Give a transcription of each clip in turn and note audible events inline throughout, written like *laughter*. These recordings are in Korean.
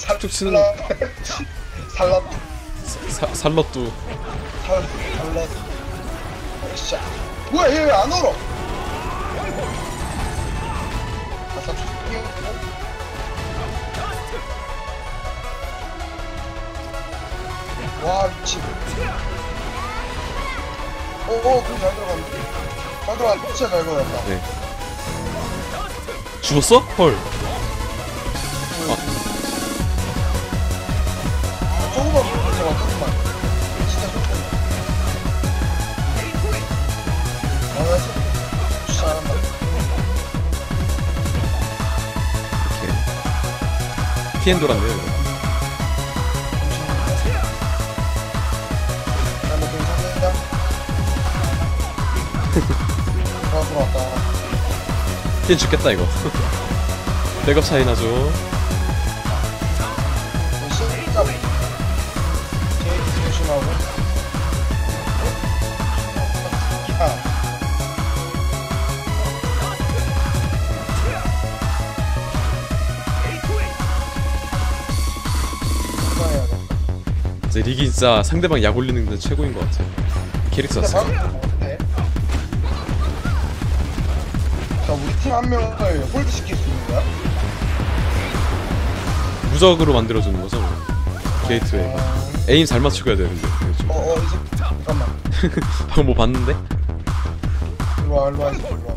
살 툭툭 치는- 살라 사, 살럿도 살 살라 샤 뭐야 얘왜안 얼어. 아싸 와 미친. 오오 그잘 들어갔는데 잘 들어갔다 진짜 잘 들어갔다. 네. 죽었어? 헐 피엔도란데요 이거? 아 피엔 죽겠다 이거. 백업 차이 나죠 진짜 제일 조심하고 야 이제 리기 진짜 상대방 약 올리는 데 최고인 것 같아요 캐릭터 자체가 방금 못해 자 우리 팀 한 명을 홀드 시킬 수 있는 거야? 무적으로 만들어주는 거죠 게이트웨이가 어, 에임 잘 맞추고 해야 되는데 그렇죠. 어, 어, 이제, 잠깐만. 방금 *laughs* 뭐 봤는데? 일로 와, 일로 와, 이제, 일로 와.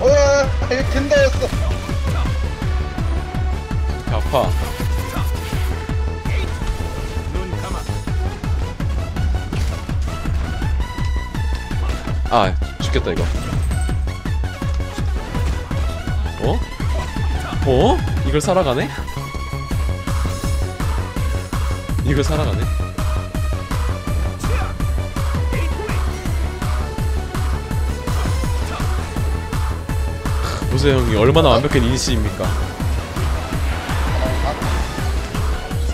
어, 야, 야, 이거 겐다였어. 아파 아 죽겠다 이거 어? 어? 이걸 살아가네? 이걸 살아가네? 크, 보세요 형이 얼마나 완벽한 이니시입니까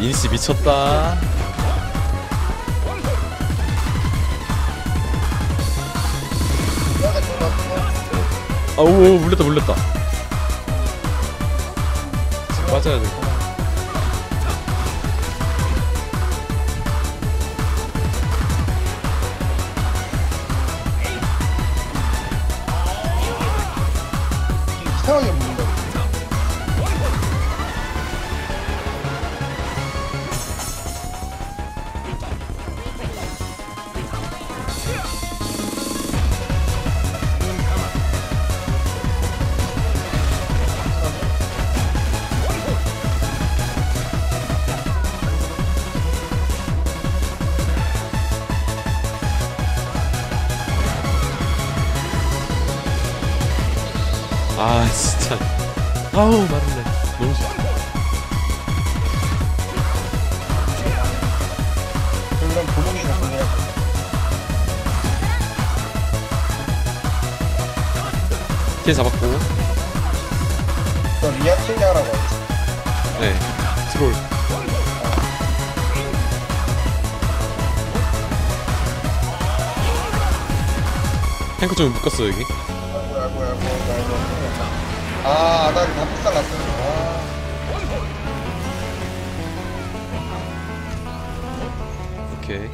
이니시 미쳤다. 아우 물렸다 물렸다. 빠져야 돼. 이상하게 아 진짜. 아우 마를레 너무 좋다 그럼 보동이나 보내야 돼. 킬 잡았고. 너 리아 했지. 네 트롤. 탱크 좀 묶었어 여기. 아이고, 아이고, 아이고, 아이고, 아, 아다리 다 풋살났어. 아. 오케이